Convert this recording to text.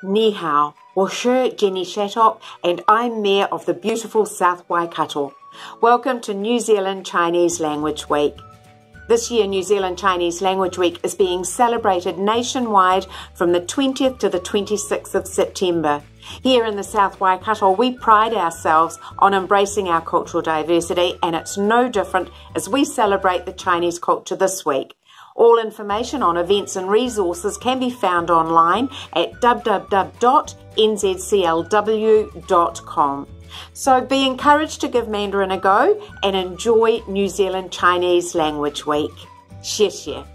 Ni hao, 我是 Jenny Shattock and I'm Mayor of the beautiful South Waikato. Welcome to New Zealand Chinese Language Week. This year, New Zealand Chinese Language Week is being celebrated nationwide from the 20th to the 26th of September. Here in the South Waikato, we pride ourselves on embracing our cultural diversity, and it's no different as we celebrate the Chinese culture this week. All information on events and resources can be found online at www.nzclw.com. So be encouraged to give Mandarin a go and enjoy New Zealand Chinese Language Week. Xie.